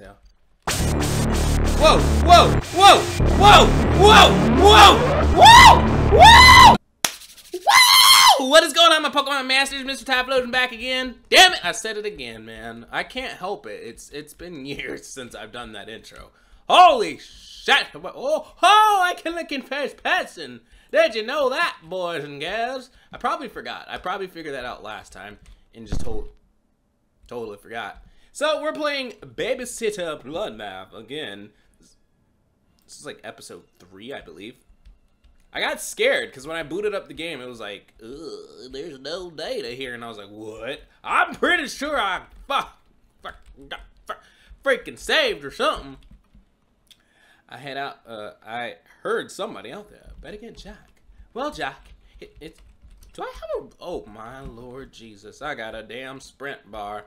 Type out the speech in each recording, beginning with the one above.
tell. Whoa, whoa, whoa, whoa, whoa, whoa, whoa, whoa! Whoa! What is going on, my Pokemon Masters? Mr. Typhlosion back again. Damn it! I said it again, man. I can't help it. It's it's been years since I've done that intro. Holy shit! Oh, oh! I can confess person. Did you know that, boys and gals? I probably forgot. I probably figured that out last time and just told totally forgot. So we're playing Babysitter Bloodbath again. This is like episode three, I believe. I got scared because when I booted up the game, it was like, there's no data here. And I was like, what? I'm pretty sure I fuck, fuck, fuck, freaking saved or something. I head out, uh, I heard somebody out there. Better get Jack. Well, Jack, it, do I have a, oh my Lord Jesus, I got a damn sprint bar.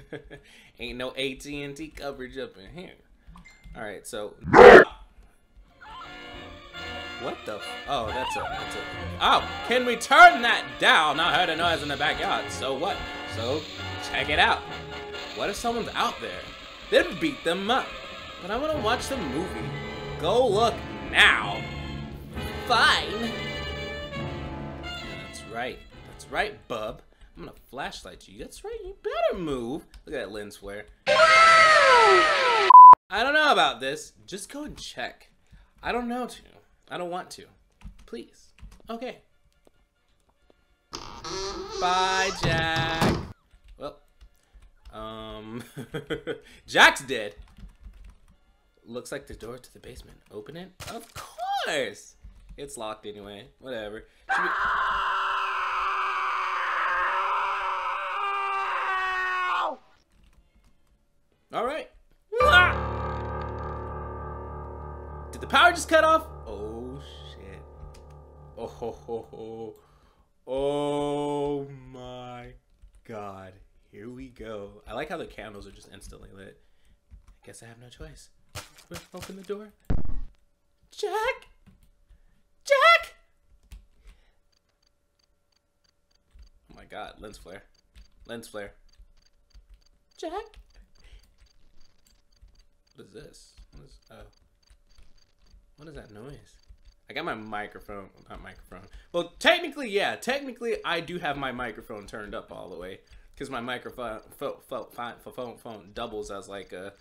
Ain't no AT&T coverage up in here. All right, so what the? oh, that's a, that's a. Oh, can we turn that down? I heard a noise in the backyard. So what? So check it out. What if someone's out there? Then beat them up. But I want to watch the movie. Go look now. Fine. That's right. That's right, bub. I'm gonna flashlight you. That's right, you better move. Look at that lens flare. I don't know about this. Just go and check. I don't know to. I don't want to. Please. Okay. Bye, Jack. Well, um, Jack's dead. Looks like the door to the basement. Open it? Of course! It's locked anyway. Whatever. Did the power just cut off? Oh shit. Oh ho ho ho. Oh my god. Here we go. I like how the candles are just instantly lit. I guess I have no choice. Open the door. Jack! Jack! Oh my god, lens flare. Lens flare. Jack? What is this? What is, oh. What is that noise? I got my microphone, not microphone. Well, technically, yeah, technically I do have my microphone turned up all the way because my microphone phone, phone, phone doubles as like a,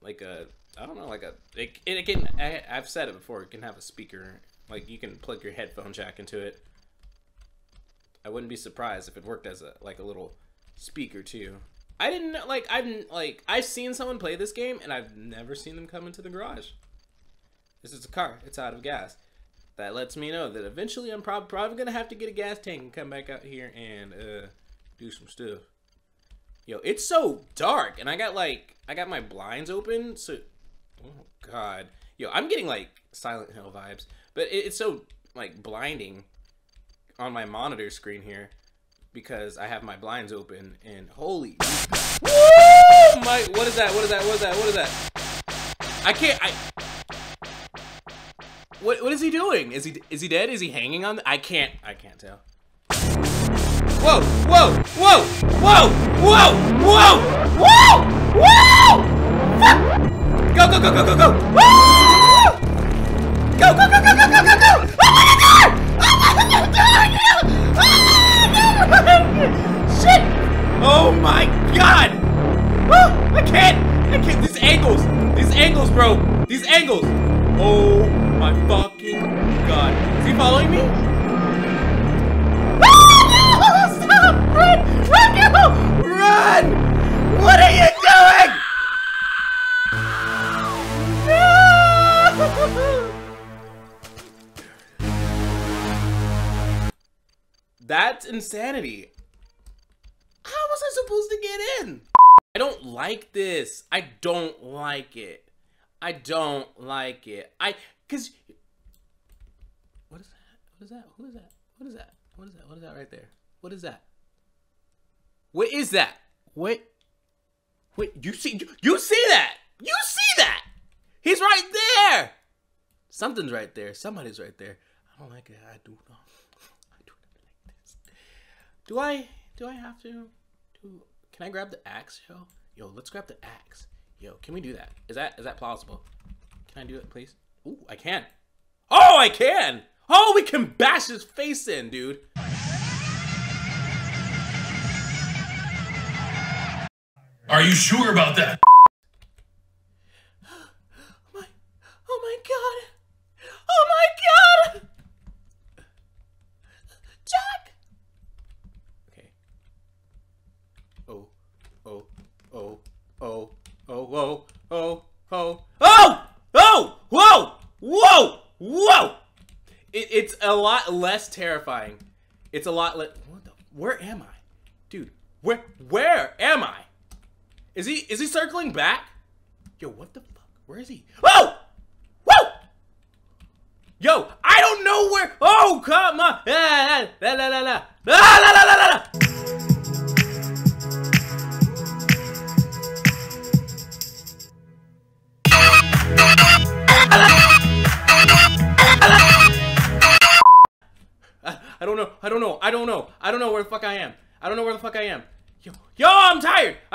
like a, I don't know, like a, it, it can, I, I've said it before, it can have a speaker, like you can plug your headphone jack into it. I wouldn't be surprised if it worked as a, like a little speaker too. I didn't like, I've, like, I've seen someone play this game, and I've never seen them come into the garage. This is a car. It's out of gas. That lets me know that eventually I'm prob probably to have to get a gas tank and come back out here and, uh, do some stuff. Yo, it's so dark, and I got, like, I got my blinds open, so, oh, God. Yo, I'm getting, like, Silent Hill vibes, but it, it's so, like, blinding on my monitor screen here because I have my blinds open and holy Woo! my what is that? What is that? What is that? What is that? I can't I What what is he doing? Is he is he dead? Is he hanging on the, I can't I can't tell. Whoa! Whoa! Whoa! Whoa! Whoa! Whoa! Whoa! Whoa! Go go go go go go! Woo! Go go go go go go go Oh my god! I can't! I can't! These angles! These angles, bro! These angles! Oh my fucking god. Is he following me? No! Stop! Run! Run! Run! What are you doing? No! Ah! That's insanity. Supposed to get in? I don't like this. I don't like it. I don't like it. I, cause, what is that? What is that? Who is that? What is that? What is that? What is that right there? What is that? What is that? What? Wait, you see, you see that? You see that? He's right there. Something's right there. Somebody's right there. I don't like it. I do not. I do not like this. Do I do I have to? Can I grab the axe, yo? Yo, let's grab the axe. Yo, can we do that? Is that is that plausible? Can I do it, please? Ooh, I can. Oh, I can! Oh, we can bash his face in, dude. Are you sure about that? Oh my, oh my god. Oh my god! Jack! Okay. Oh, oh, oh, oh, oh, whoa, oh, oh, oh! Oh! Whoa! Whoa! Whoa! It, it's a lot less terrifying. It's a lot less. Where am I, dude? Where? Where am I? Is he? Is he circling back? Yo, what the fuck? Where is he? Oh! Whoa! Whoa! Yo, I don't know where. Oh, come on! La la la la la la la la la la la.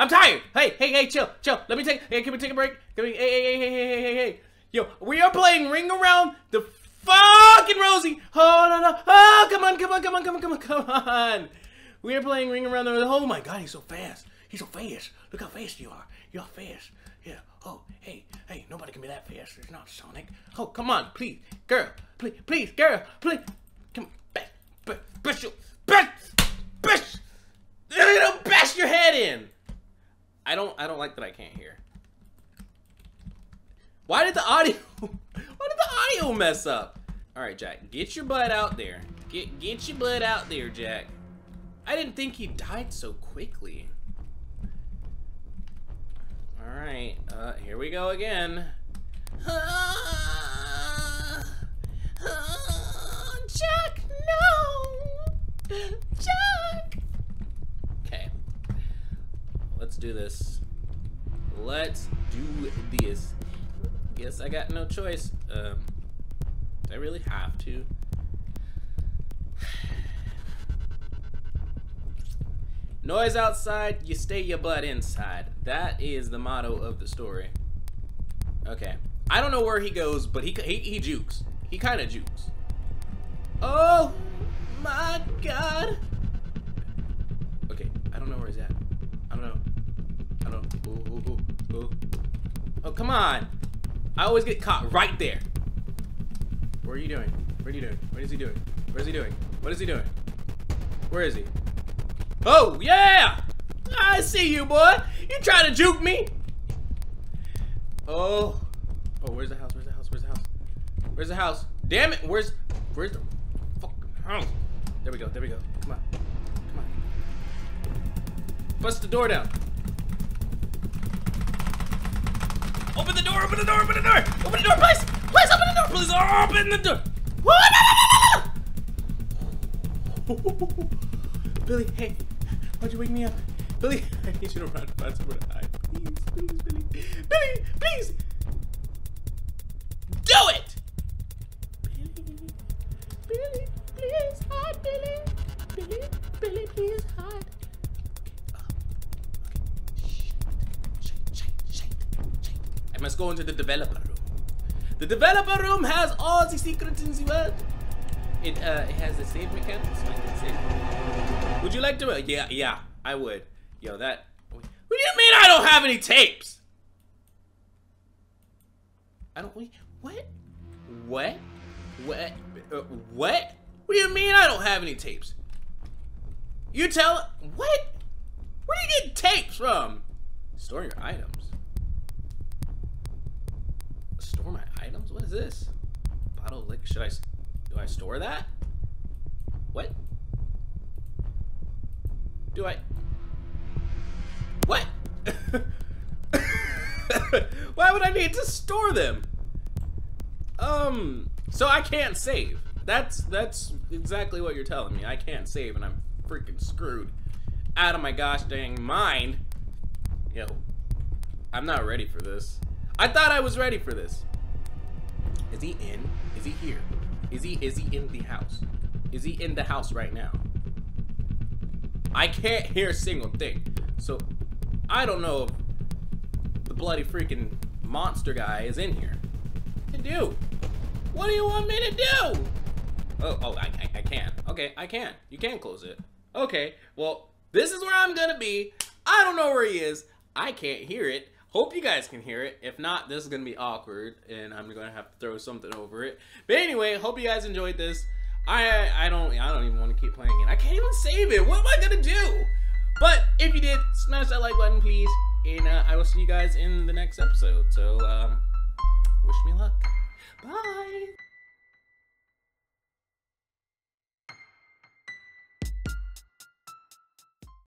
I'm tired. Hey, hey, hey, chill, chill. Let me take. Hey, can we take a break? Can we? Hey, hey, hey, hey, hey, hey, hey. Yo, we are playing Ring Around the fucking Rosie. Oh no, no. Oh, come on, come on, come on, come on, come on, come on. We are playing Ring Around the. Oh my God, he's so fast. He's so fast. Look how fast you are. You're fast. Yeah. Oh, hey, hey. Nobody can be that fast. It's not Sonic. Oh, come on, please, girl. Please, please, girl. Please. Come on. Bash, bash, bash, your- bash, bash. You know, bash your head in. I don't. I don't like that. I can't hear. Why did the audio? Why did the audio mess up? All right, Jack. Get your butt out there. Get get your butt out there, Jack. I didn't think he died so quickly. All right. Uh, here we go again. Jack, no! Jack! Okay. Let's do this. Let's do this. Guess I got no choice. Um, do I really have to? Noise outside, you stay your butt inside. That is the motto of the story. Okay. I don't know where he goes, but he he, he jukes. He kind of jukes. Oh my god. Okay, I don't know where he's at. I don't know. I don't. Ooh, ooh, ooh. Oh, come on. I always get caught right there. What are you doing? What are you doing? What is he doing? What is he doing? What is he doing? Where is he? Oh, yeah! I see you, boy. You trying to juke me? Oh. Oh, where's the house? Where's the house? Where's the house? Where's the house? Damn it! Where's where's the fucking house? There we go. There we go. Come on. Come on. Bust the door down. Open the door! Open the door! Open the door! Open the door, please! Please open the door! Please open the door! Oh, no, no, no, no, no! Billy, hey, why'd you wake me up? Billy, I need you to run, find somewhere to hide. Please, please, Billy. Billy, please! Do it! Billy, Billy, please hide, Billy. Billy, must go into the developer room. The developer room has all the secrets in the world. It uh, it has the save mechanics. save. Would you like to? Uh, yeah, yeah, I would. Yo, that. What do you mean I don't have any tapes? I don't. What? What? What? What? Uh, what? What do you mean I don't have any tapes? You tell. What? Where do you get tapes from? Store your items. Store my items? What is this? Bottle liquor. Should I? Do I store that? What? Do I? What? Why would I need to store them? Um, so I can't save. That's that's exactly what you're telling me. I can't save, and I'm freaking screwed. Out of my gosh dang mind. Yo, I'm not ready for this. I thought I was ready for this. Is he in? Is he here? Is he is he in the house? Is he in the house right now? I can't hear a single thing. So I don't know if the bloody freaking monster guy is in here. To do? What do you want me to do? Oh, oh, I, I, I can. Okay, I can. You can close it. Okay, well, this is where I'm gonna be. I don't know where he is. I can't hear it. Hope you guys can hear it. If not, this is gonna be awkward, and I'm gonna have to throw something over it. But anyway, hope you guys enjoyed this. I I don't I don't even want to keep playing it. I can't even save it. What am I gonna do? But if you did, smash that like button, please, and uh, I will see you guys in the next episode. So um, wish me luck. Bye.